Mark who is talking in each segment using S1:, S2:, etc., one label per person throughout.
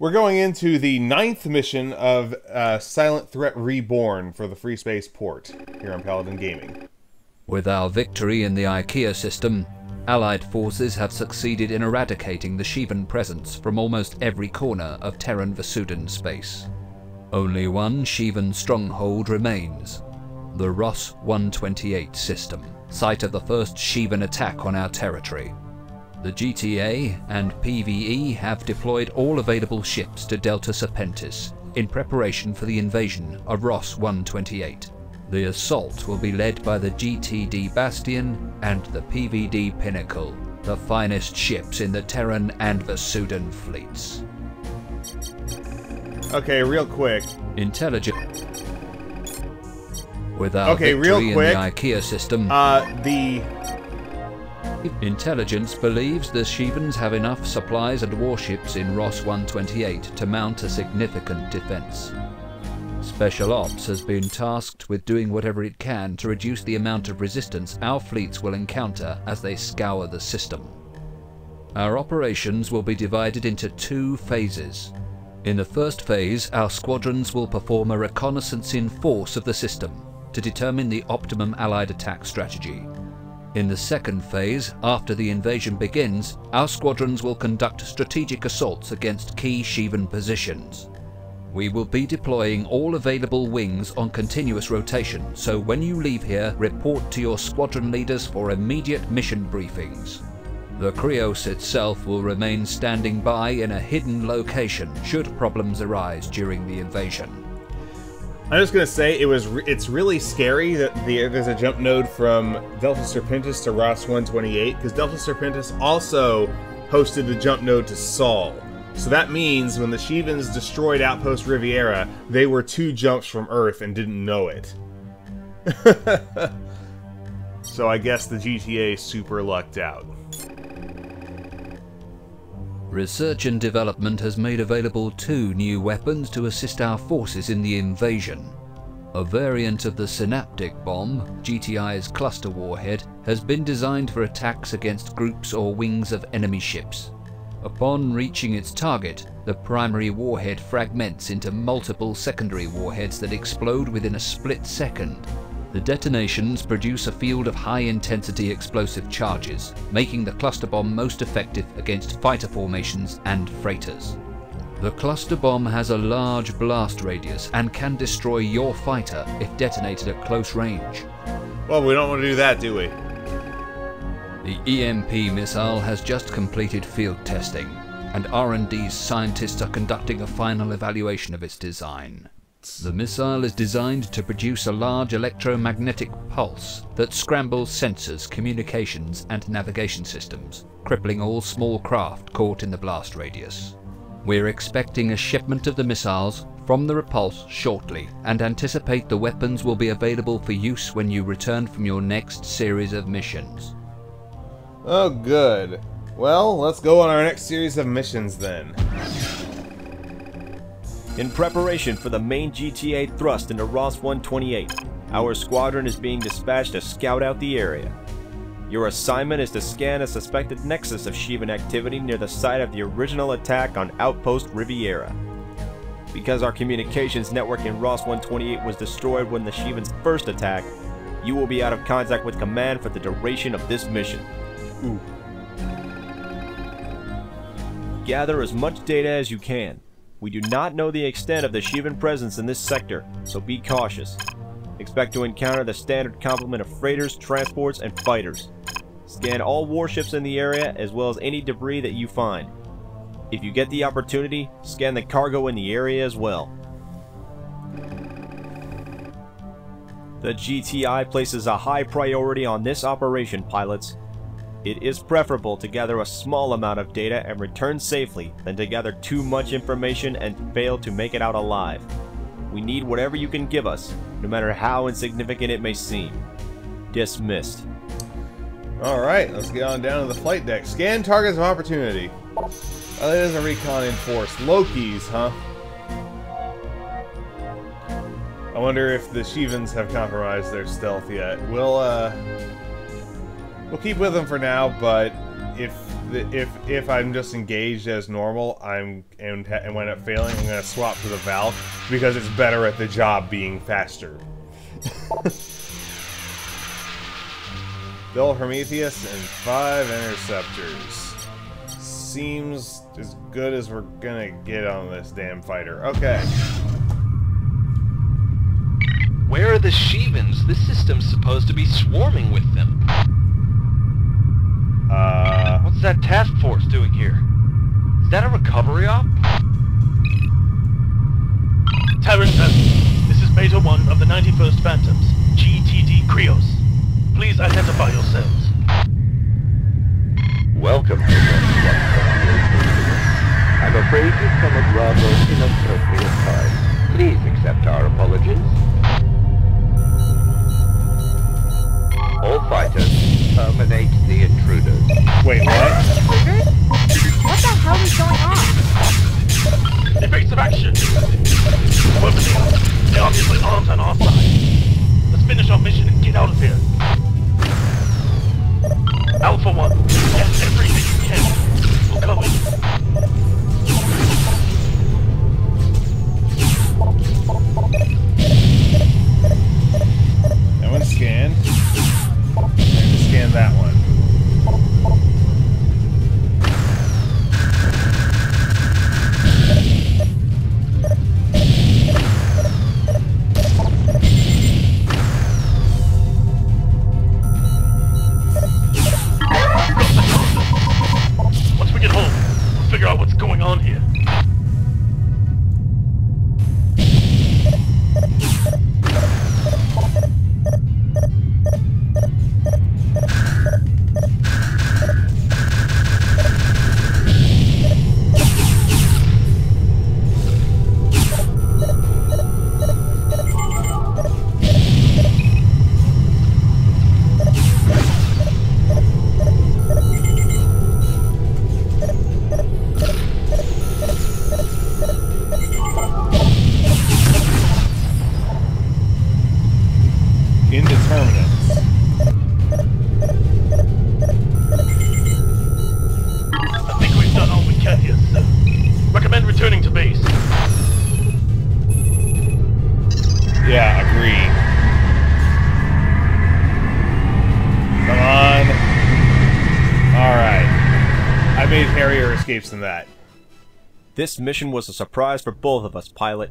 S1: We're going into the ninth mission of uh, Silent Threat Reborn for the Freespace port here on Paladin Gaming.
S2: With our victory in the IKEA system, Allied forces have succeeded in eradicating the Shivan presence from almost every corner of Terran Vasudan space. Only one Shivan stronghold remains, the Ross 128 system, site of the first Shivan attack on our territory. The GTA and PVE have deployed all available ships to Delta Serpentis in preparation for the invasion of Ross 128. The assault will be led by the GTD Bastion and the PVD Pinnacle, the finest ships in the Terran and Vasudan fleets.
S1: Okay, real quick.
S2: Intelligent. With our
S1: Okay, real quick,
S2: in the IKEA system,
S1: Uh, the
S2: Intelligence believes the Shivans have enough supplies and warships in Ross 128 to mount a significant defense. Special Ops has been tasked with doing whatever it can to reduce the amount of resistance our fleets will encounter as they scour the system. Our operations will be divided into two phases. In the first phase, our squadrons will perform a reconnaissance in force of the system to determine the optimum Allied attack strategy. In the second phase, after the invasion begins, our squadrons will conduct strategic assaults against key Shivan positions. We will be deploying all available wings on continuous rotation, so when you leave here, report to your squadron leaders for immediate mission briefings. The Krios itself will remain standing by in a hidden location should problems arise during the invasion.
S1: I'm just gonna say it was. Re it's really scary that the, there's a jump node from Delta Serpentis to Ross 128 because Delta Serpentis also hosted the jump node to Sol. So that means when the Shivans destroyed Outpost Riviera, they were two jumps from Earth and didn't know it. so I guess the GTA super lucked out.
S2: Research and development has made available two new weapons to assist our forces in the invasion. A variant of the Synaptic Bomb, GTI's cluster warhead, has been designed for attacks against groups or wings of enemy ships. Upon reaching its target, the primary warhead fragments into multiple secondary warheads that explode within a split second. The detonations produce a field of high-intensity explosive charges, making the cluster bomb most effective against fighter formations and freighters. The cluster bomb has a large blast radius and can destroy your fighter if detonated at close range.
S1: Well, we don't want to do that, do we?
S2: The EMP missile has just completed field testing, and R&D's scientists are conducting a final evaluation of its design. The missile is designed to produce a large electromagnetic pulse that scrambles sensors, communications, and navigation systems, crippling all small craft caught in the blast radius. We're expecting a shipment of the missiles from the Repulse shortly and anticipate the weapons will be available for use when you return from your next series of missions.
S1: Oh, good. Well, let's go on our next series of missions then.
S3: In preparation for the main GTA thrust into Ross 128, our squadron is being dispatched to scout out the area. Your assignment is to scan a suspected nexus of Shivan activity near the site of the original attack on Outpost Riviera. Because our communications network in Ross 128 was destroyed when the Shivans first attacked, you will be out of contact with command for the duration of this mission.
S1: Ooh.
S3: Gather as much data as you can. We do not know the extent of the Shivan presence in this sector, so be cautious. Expect to encounter the standard complement of freighters, transports, and fighters. Scan all warships in the area as well as any debris that you find. If you get the opportunity, scan the cargo in the area as well. The GTI places a high priority on this operation, pilots. It is preferable to gather a small amount of data and return safely than to gather too much information and fail to make it out alive. We need whatever you can give us, no matter how insignificant it may seem. Dismissed.
S1: Alright, let's get on down to the flight deck. Scan targets of opportunity. Oh, that is a recon in force. Loki's, huh? I wonder if the Shivans have compromised their stealth yet. We'll, uh... We'll keep with them for now, but if if if I'm just engaged as normal, I'm and, and wind up failing, I'm gonna swap to the Val because it's better at the job being faster. Bill Prometheus and five interceptors. Seems as good as we're gonna get on this damn fighter. Okay.
S4: Where are the Shivans? This system's supposed to be swarming with them.
S1: Uh,
S4: What's that task force doing here? Is that a recovery op?
S5: Terran this is Beta 1 of the 91st Phantoms, GTD Krios. Please identify yourselves.
S6: Welcome to the I'm afraid you've come at rather inappropriate time. Please accept our apologies. All fighters, terminate the intruders.
S1: wait, what?
S7: Triggered? What the hell is going on?
S5: Evasive action! However, they're obviously armed on our side. Let's finish our mission and get out of here. Alpha 1, get everything you can. We'll cover I
S1: made hairier escapes than that.
S3: This mission was a surprise for both of us, pilot.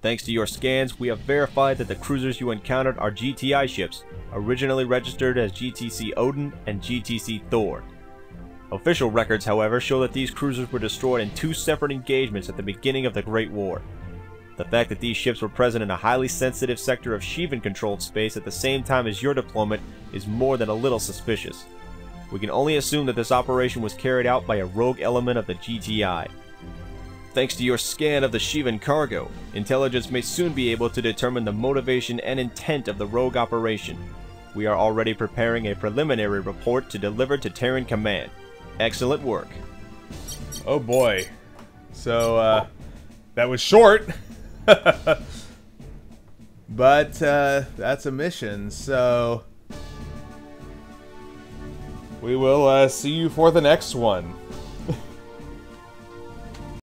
S3: Thanks to your scans, we have verified that the cruisers you encountered are GTI ships, originally registered as GTC Odin and GTC Thor. Official records, however, show that these cruisers were destroyed in two separate engagements at the beginning of the Great War. The fact that these ships were present in a highly sensitive sector of Shivan-controlled space at the same time as your deployment is more than a little suspicious. We can only assume that this operation was carried out by a rogue element of the GTI. Thanks to your scan of the Shivan cargo, intelligence may soon be able to determine the motivation and intent of the rogue operation. We are already preparing a preliminary report to deliver to Terran Command. Excellent work.
S1: Oh boy. So, uh, that was short. but, uh, that's a mission, so. We will, uh, see you for the next one.